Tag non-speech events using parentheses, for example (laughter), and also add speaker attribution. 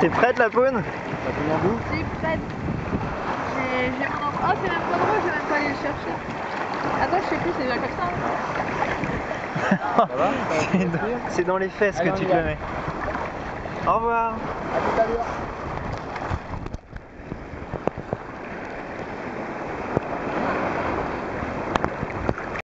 Speaker 1: T'es prête la poune?
Speaker 2: T'as
Speaker 3: Je suis prête. J'ai mon. Oh, ah, c'est même pas drôle, je vais même pas aller le chercher. Attends, je sais plus, c'est bien comme ça. Hein. (laughs)
Speaker 1: C'est dans- les fesses que tu te mets. Au revoir
Speaker 2: tout à l'heure